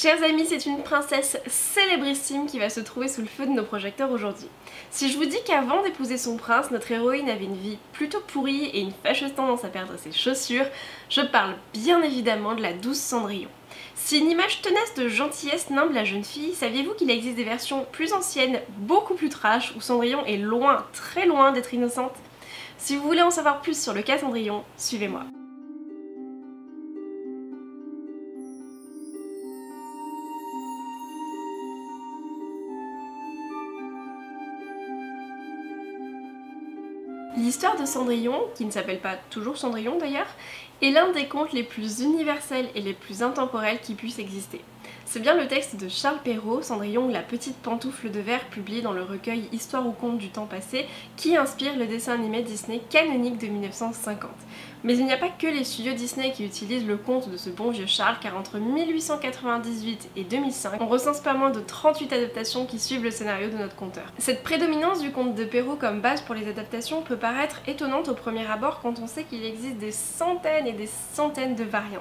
Chers amis, c'est une princesse célébrissime qui va se trouver sous le feu de nos projecteurs aujourd'hui. Si je vous dis qu'avant d'épouser son prince, notre héroïne avait une vie plutôt pourrie et une fâcheuse tendance à perdre ses chaussures, je parle bien évidemment de la douce Cendrillon. Si une image tenace de gentillesse nimble la jeune fille, saviez-vous qu'il existe des versions plus anciennes, beaucoup plus trash, où Cendrillon est loin, très loin d'être innocente? Si vous voulez en savoir plus sur le cas Cendrillon, suivez-moi. L'histoire de Cendrillon, qui ne s'appelle pas toujours Cendrillon d'ailleurs, est l'un des contes les plus universels et les plus intemporels qui puissent exister. C'est bien le texte de Charles Perrault, Cendrillon la petite pantoufle de verre publié dans le recueil Histoire ou conte du temps passé, qui inspire le dessin animé Disney canonique de 1950. Mais il n'y a pas que les studios Disney qui utilisent le conte de ce bon vieux Charles, car entre 1898 et 2005, on recense pas moins de 38 adaptations qui suivent le scénario de notre conteur. Cette prédominance du conte de Perrault comme base pour les adaptations peut paraître étonnante au premier abord quand on sait qu'il existe des centaines et des centaines de variantes.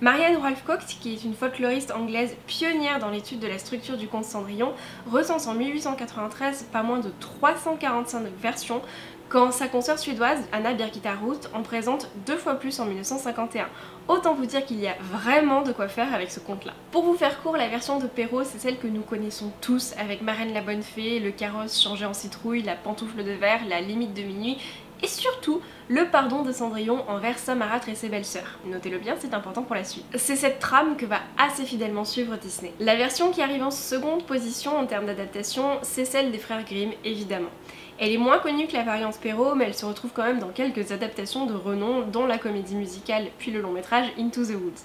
Marianne Rolfe Cox, qui est une folkloriste anglaise pionnière dans l'étude de la structure du conte Cendrillon, recense en 1893 pas moins de 345 versions, quand sa consoeur suédoise, Anna Birgitta Roth, en présente deux fois plus en 1951. Autant vous dire qu'il y a vraiment de quoi faire avec ce conte-là. Pour vous faire court, la version de Perrault, c'est celle que nous connaissons tous, avec Marraine la Bonne Fée, le carrosse changé en citrouille, la pantoufle de verre, la limite de minuit, et surtout le pardon de Cendrillon envers sa marâtre et ses belles-sœurs. Notez-le bien, c'est important pour la suite. C'est cette trame que va assez fidèlement suivre Disney. La version qui arrive en seconde position en termes d'adaptation, c'est celle des frères Grimm, évidemment. Elle est moins connue que la variante Perrault, mais elle se retrouve quand même dans quelques adaptations de renom, dont la comédie musicale puis le long métrage Into the Woods.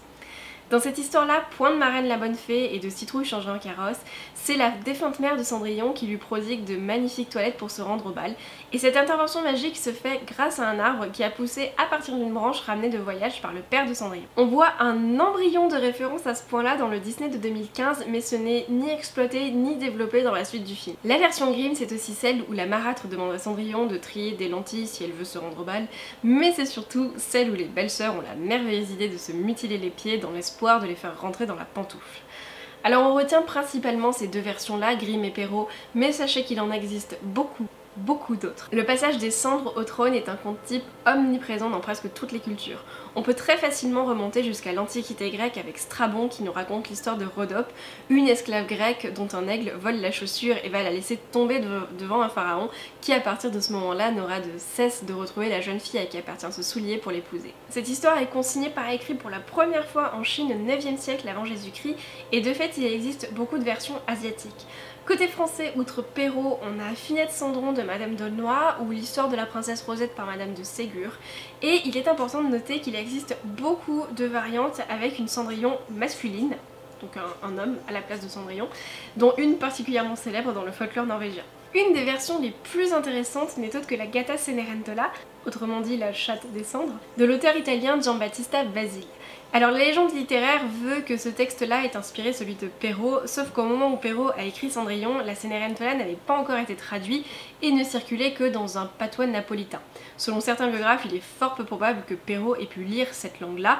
Dans cette histoire-là, point de marraine la bonne fée et de citrouille changée en carrosse, c'est la défunte mère de Cendrillon qui lui prodigue de magnifiques toilettes pour se rendre au bal. Et cette intervention magique se fait grâce à un arbre qui a poussé à partir d'une branche ramenée de voyage par le père de Cendrillon. On voit un embryon de référence à ce point-là dans le Disney de 2015, mais ce n'est ni exploité ni développé dans la suite du film. La version Grimm, c'est aussi celle où la marâtre demande à Cendrillon de trier des lentilles si elle veut se rendre au bal, mais c'est surtout celle où les belles sœurs ont la merveilleuse idée de se mutiler les pieds dans l'espoir de les faire rentrer dans la pantoufle. Alors on retient principalement ces deux versions là, Grimm et Perrault, mais sachez qu'il en existe beaucoup beaucoup d'autres. Le passage des cendres au trône est un conte type omniprésent dans presque toutes les cultures. On peut très facilement remonter jusqu'à l'Antiquité grecque avec Strabon qui nous raconte l'histoire de Rhodope, une esclave grecque dont un aigle vole la chaussure et va la laisser tomber devant un pharaon qui à partir de ce moment-là n'aura de cesse de retrouver la jeune fille à qui appartient ce soulier pour l'épouser. Cette histoire est consignée par écrit pour la première fois en Chine au 9e siècle avant Jésus-Christ et de fait il existe beaucoup de versions asiatiques. Côté français, outre Perrault, on a Finette Cendron de Madame d'Aulnoy ou l'histoire de la princesse Rosette par Madame de Ségur. Et il est important de noter qu'il existe beaucoup de variantes avec une Cendrillon masculine, donc un, homme à la place de Cendrillon, dont une particulièrement célèbre dans le folklore norvégien. Une des versions les plus intéressantes n'est autre que la Gatta Cenerentola, autrement dit la chatte des cendres, de l'auteur italien Giambattista Basile. Alors la légende littéraire veut que ce texte-là ait inspiré celui de Perrault, sauf qu'au moment où Perrault a écrit Cendrillon, la Cenerentola n'avait pas encore été traduite et ne circulait que dans un patois napolitain. Selon certains biographes, il est fort peu probable que Perrault ait pu lire cette langue-là,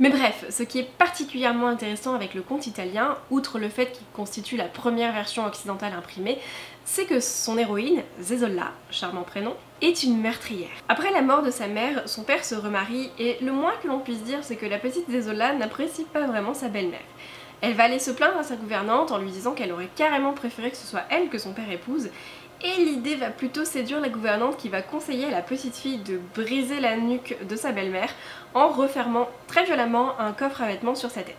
mais bref, ce qui est particulièrement intéressant avec le conte italien, outre le fait qu'il constitue la première version occidentale imprimée, c'est que son héroïne, Zezolla, charmant prénom, est une meurtrière. Après la mort de sa mère, son père se remarie et le moins que l'on puisse dire c'est que la petite Zezolla n'apprécie pas vraiment sa belle-mère. Elle va aller se plaindre à sa gouvernante en lui disant qu'elle aurait carrément préféré que ce soit elle que son père épouse et l'idée va plutôt séduire la gouvernante qui va conseiller à la petite fille de briser la nuque de sa belle-mère en refermant très violemment un coffre à vêtements sur sa tête.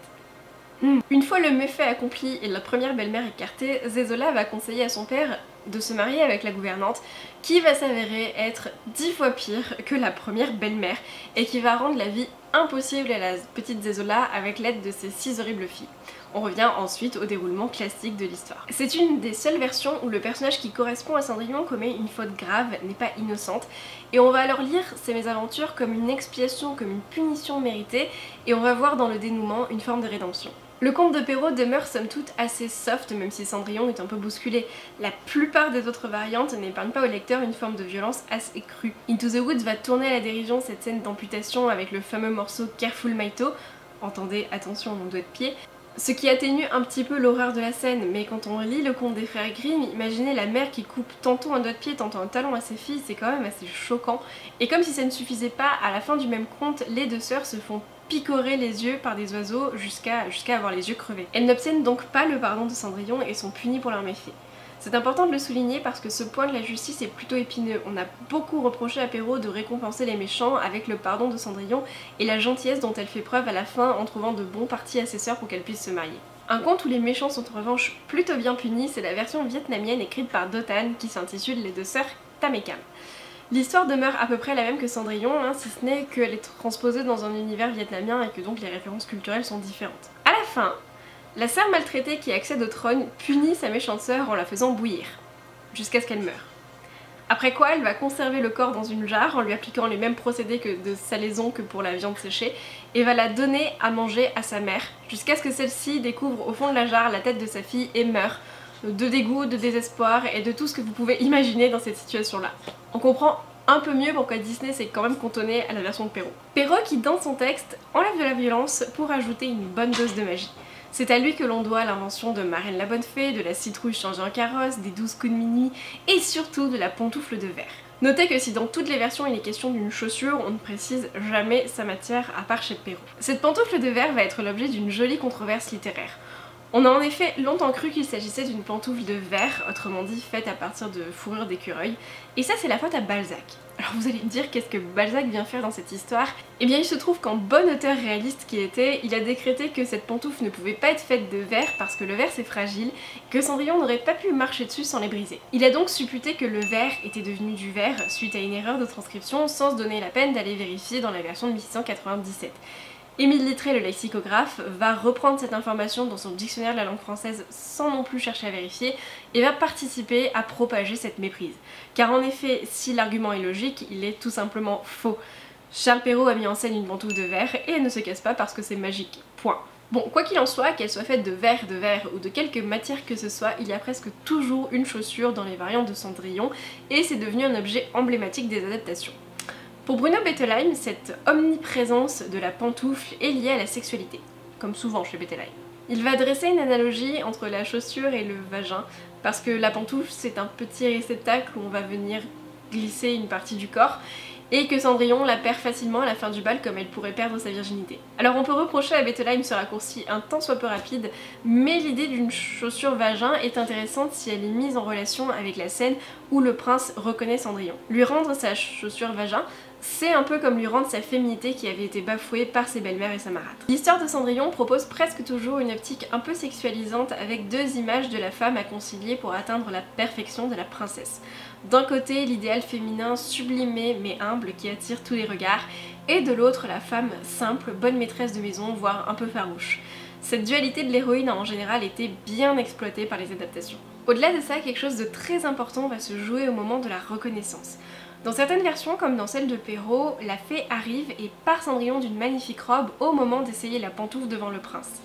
Hmm. Une fois le méfait accompli et la première belle-mère écartée, Zezola va conseiller à son père de se marier avec la gouvernante qui va s'avérer être dix fois pire que la première belle-mère et qui va rendre la vie impossible à la petite Zezola avec l'aide de ses six horribles filles. On revient ensuite au déroulement classique de l'histoire. C'est une des seules versions où le personnage qui correspond à Cendrillon commet une faute grave, n'est pas innocente, et on va alors lire ces mésaventures comme une expiation, comme une punition méritée, et on va voir dans le dénouement une forme de rédemption. Le conte de Perrault demeure somme toute assez soft même si Cendrillon est un peu bousculé. La plupart des autres variantes n'épargnent pas au lecteur une forme de violence assez crue. Into the Woods va tourner à la dérision cette scène d'amputation avec le fameux morceau Careful Toe, entendez attention mon doigt de pied, Ce qui atténue un petit peu l'horreur de la scène, mais quand on lit le conte des frères Grimm, imaginez la mère qui coupe tantôt un doigt de pied, tantôt un talon à ses filles, c'est quand même assez choquant. Et comme si ça ne suffisait pas, à la fin du même conte, les deux sœurs se font picorer les yeux par des oiseaux jusqu'à avoir les yeux crevés. Elles n'obtiennent donc pas le pardon de Cendrillon et sont punies pour leurs méfaits. C'est important de le souligner parce que ce point de la justice est plutôt épineux. On a beaucoup reproché à Perrault de récompenser les méchants avec le pardon de Cendrillon et la gentillesse dont elle fait preuve à la fin en trouvant de bons partis à ses sœurs pour qu'elles puissent se marier. Un conte où les méchants sont en revanche plutôt bien punis, c'est la version vietnamienne écrite par Dotan qui s'intitule Les deux sœurs Tamekam. L'histoire demeure à peu près la même que Cendrillon, hein, si ce n'est qu'elle est transposée dans un univers vietnamien et que donc les références culturelles sont différentes. À la fin, la sœur maltraitée qui accède au trône punit sa méchante sœur en la faisant bouillir, jusqu'à ce qu'elle meure. Après quoi, elle va conserver le corps dans une jarre en lui appliquant les mêmes procédés que de salaison que pour la viande séchée et va la donner à manger à sa mère jusqu'à ce que celle-ci découvre au fond de la jarre la tête de sa fille et meure de dégoût, de désespoir et de tout ce que vous pouvez imaginer dans cette situation-là. On comprend un peu mieux pourquoi Disney s'est quand même contonné à la version de Perrault. Perrault qui dans son texte enlève de la violence pour ajouter une bonne dose de magie. C'est à lui que l'on doit l'invention de Marraine la Bonne Fée, de la citrouille changée en carrosse, des douze coups de minuit et surtout de la pantoufle de verre. Notez que si dans toutes les versions il est question d'une chaussure, on ne précise jamais sa matière à part chez Perrault. Cette pantoufle de verre va être l'objet d'une jolie controverse littéraire. On a en effet longtemps cru qu'il s'agissait d'une pantoufle de verre, autrement dit faite à partir de fourrure d'écureuil, et ça c'est la faute à Balzac. Alors vous allez me dire qu'est-ce que Balzac vient faire dans cette histoire? Eh bien il se trouve qu'en bon auteur réaliste qui était, il a décrété que cette pantoufle ne pouvait pas être faite de verre parce que le verre c'est fragile, que Cendrillon n'aurait pas pu marcher dessus sans les briser. Il a donc supputé que le verre était devenu du verre suite à une erreur de transcription sans se donner la peine d'aller vérifier dans la version de 1697. Émile Littré, le lexicographe, va reprendre cette information dans son dictionnaire de la langue française sans non plus chercher à vérifier et va participer à propager cette méprise. Car en effet, si l'argument est logique, il est tout simplement faux. Charles Perrault a mis en scène une pantoufle de verre et elle ne se casse pas parce que c'est magique. Point. Bon, quoi qu'il en soit, qu'elle soit faite de verre, de verre ou de quelque matière que ce soit, il y a presque toujours une chaussure dans les variantes de Cendrillon et c'est devenu un objet emblématique des adaptations. Pour Bruno Bettelheim, cette omniprésence de la pantoufle est liée à la sexualité, comme souvent chez Bettelheim. Il va dresser une analogie entre la chaussure et le vagin, parce que la pantoufle c'est un petit réceptacle où on va venir glisser une partie du corps, et que Cendrillon la perd facilement à la fin du bal comme elle pourrait perdre sa virginité. Alors on peut reprocher à Bettelheim ce raccourci un tant soit peu rapide, mais l'idée d'une chaussure vagin est intéressante si elle est mise en relation avec la scène où le prince reconnaît Cendrillon. Lui rendre sa chaussure vagin, c'est un peu comme lui rendre sa féminité qui avait été bafouée par ses belles-mères et sa marâtre. L'histoire de Cendrillon propose presque toujours une optique un peu sexualisante avec deux images de la femme à concilier pour atteindre la perfection de la princesse. D'un côté l'idéal féminin sublimé mais humble qui attire tous les regards et de l'autre la femme simple, bonne maîtresse de maison, voire un peu farouche. Cette dualité de l'héroïne a en général été bien exploitée par les adaptations. Au-delà de ça, quelque chose de très important va se jouer au moment de la reconnaissance. Dans certaines versions, comme dans celle de Perrault, la fée arrive et part Cendrillon d'une magnifique robe au moment d'essayer la pantoufle devant le prince.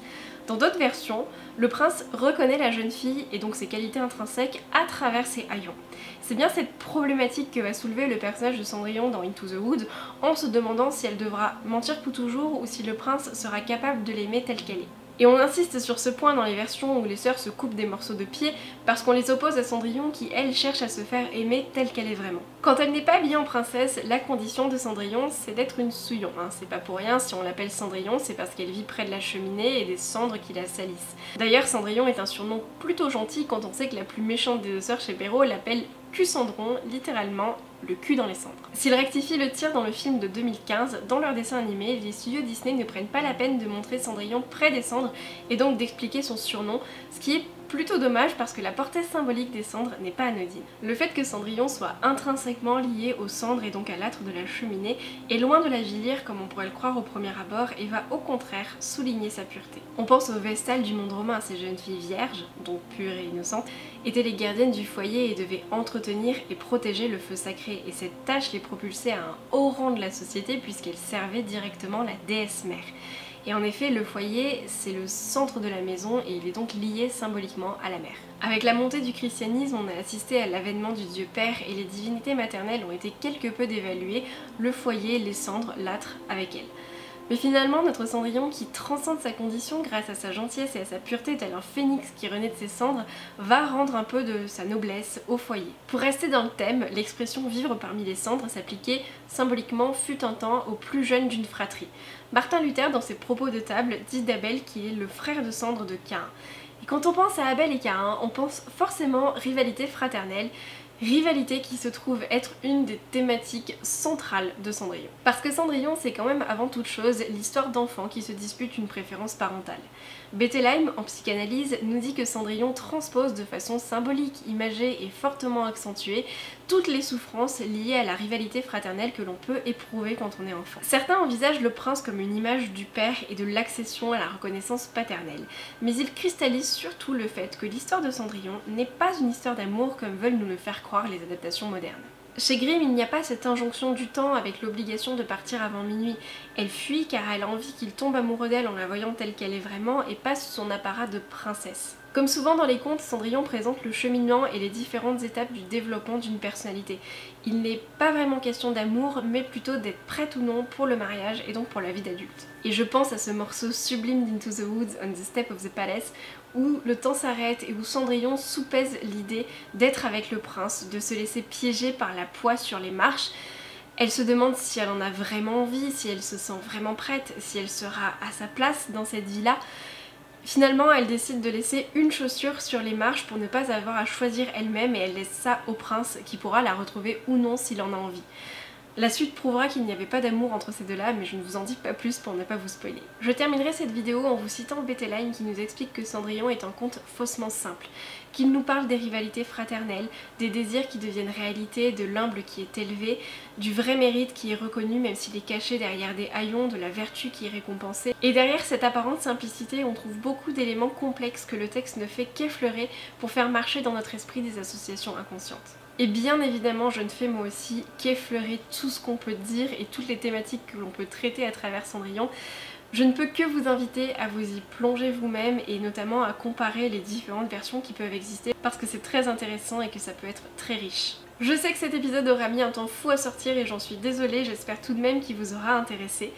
Dans d'autres versions, le prince reconnaît la jeune fille et donc ses qualités intrinsèques à travers ses haillons. C'est bien cette problématique que va soulever le personnage de Cendrillon dans Into the Wood en se demandant si elle devra mentir pour toujours ou si le prince sera capable de l'aimer telle qu'elle est. Et on insiste sur ce point dans les versions où les sœurs se coupent des morceaux de pied parce qu'on les oppose à Cendrillon qui elle cherche à se faire aimer telle qu'elle est vraiment. Quand elle n'est pas habillée en princesse, la condition de Cendrillon c'est d'être une souillon. Hein. C'est pas pour rien si on l'appelle Cendrillon, c'est parce qu'elle vit près de la cheminée et des cendres qui la salissent. D'ailleurs Cendrillon est un surnom plutôt gentil quand on sait que la plus méchante des deux sœurs chez Perrault l'appelle Cendron, littéralement le cul dans les cendres. S'ils rectifient le tir dans le film de 2015, dans leur dessin animé, les studios Disney ne prennent pas la peine de montrer Cendrillon près des cendres et donc d'expliquer son surnom, ce qui est plutôt dommage parce que la portée symbolique des cendres n'est pas anodine. Le fait que Cendrillon soit intrinsèquement lié aux cendres et donc à l'âtre de la cheminée est loin de la vilir comme on pourrait le croire au premier abord et va au contraire souligner sa pureté. On pense aux Vestales du monde romain, ces jeunes filles vierges, donc pures et innocentes, étaient les gardiennes du foyer et devaient entretenir et protéger le feu sacré et cette tâche les propulsait à un haut rang de la société puisqu'elles servaient directement la déesse mère. Et en effet, le foyer, c'est le centre de la maison et il est donc lié symboliquement à la mère. Avec la montée du christianisme, on a assisté à l'avènement du Dieu Père et les divinités maternelles ont été quelque peu dévaluées, le foyer, les cendres, l'âtre avec elles. Mais finalement, notre Cendrillon, qui transcende sa condition grâce à sa gentillesse et à sa pureté, tel un phénix qui renaît de ses cendres, va rendre un peu de sa noblesse au foyer. Pour rester dans le thème, l'expression vivre parmi les cendres s'appliquait symboliquement fut un temps au plus jeune d'une fratrie. Martin Luther, dans ses propos de table, dit d'Abel qui est le frère de cendre de Cain. Et quand on pense à Abel et Cain, on pense forcément rivalité fraternelle, Rivalité qui se trouve être une des thématiques centrales de Cendrillon. Parce que Cendrillon, c'est quand même avant toute chose l'histoire d'enfants qui se disputent une préférence parentale. Bettelheim, en psychanalyse, nous dit que Cendrillon transpose de façon symbolique, imagée et fortement accentuée toutes les souffrances liées à la rivalité fraternelle que l'on peut éprouver quand on est enfant. Certains envisagent le prince comme une image du père et de l'accession à la reconnaissance paternelle, mais ils cristallisent surtout le fait que l'histoire de Cendrillon n'est pas une histoire d'amour comme veulent nous le faire croire les adaptations modernes. Chez Grimm, il n'y a pas cette injonction du temps avec l'obligation de partir avant minuit. Elle fuit car elle a envie qu'il tombe amoureux d'elle en la voyant telle qu'elle est vraiment et passe son apparat de princesse. Comme souvent dans les contes, Cendrillon présente le cheminement et les différentes étapes du développement d'une personnalité. Il n'est pas vraiment question d'amour, mais plutôt d'être prête ou non pour le mariage et donc pour la vie d'adulte. Et je pense à ce morceau sublime d'Into the Woods on the Step of the Palace, où le temps s'arrête et où Cendrillon soupèse l'idée d'être avec le prince, de se laisser piéger par la poix sur les marches. Elle se demande si elle en a vraiment envie, si elle se sent vraiment prête, si elle sera à sa place dans cette vie-là. Finalement, elle décide de laisser une chaussure sur les marches pour ne pas avoir à choisir elle-même et elle laisse ça au prince qui pourra la retrouver ou non s'il en a envie. La suite prouvera qu'il n'y avait pas d'amour entre ces deux-là, mais je ne vous en dis pas plus pour ne pas vous spoiler. Je terminerai cette vidéo en vous citant Betteline qui nous explique que Cendrillon est un conte faussement simple, qu'il nous parle des rivalités fraternelles, des désirs qui deviennent réalité, de l'humble qui est élevé, du vrai mérite qui est reconnu même s'il est caché derrière des haillons, de la vertu qui est récompensée. Et derrière cette apparente simplicité, on trouve beaucoup d'éléments complexes que le texte ne fait qu'effleurer pour faire marcher dans notre esprit des associations inconscientes. Et bien évidemment, je ne fais moi aussi qu'effleurer tout ce qu'on peut dire et toutes les thématiques que l'on peut traiter à travers Cendrillon. Je ne peux que vous inviter à vous y plonger vous-même et notamment à comparer les différentes versions qui peuvent exister parce que c'est très intéressant et que ça peut être très riche. Je sais que cet épisode aura mis un temps fou à sortir et j'en suis désolée, j'espère tout de même qu'il vous aura intéressé.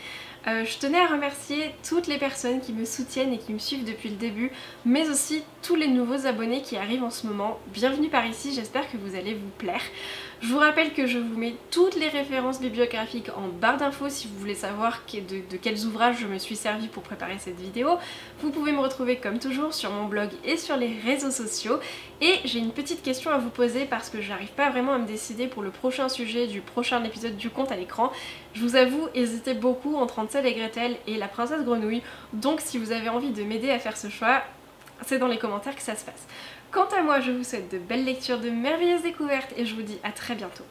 Euh, je tenais à remercier toutes les personnes qui me soutiennent et qui me suivent depuis le début, mais aussi tous les nouveaux abonnés qui arrivent en ce moment. Bienvenue par ici, j'espère que vous allez vous plaire. Je vous rappelle que je vous mets toutes les références bibliographiques en barre d'infos si vous voulez savoir de, quels ouvrages je me suis servi pour préparer cette vidéo. Vous pouvez me retrouver comme toujours sur mon blog et sur les réseaux sociaux. Et j'ai une petite question à vous poser parce que j'arrive pas vraiment à me décider pour le prochain sujet du prochain épisode du conte à l'écran. Je vous avoue, hésitez beaucoup entre Hansel et Gretel et la princesse grenouille. Donc si vous avez envie de m'aider à faire ce choix, c'est dans les commentaires que ça se passe. Quant à moi, je vous souhaite de belles lectures, de merveilleuses découvertes et je vous dis à très bientôt.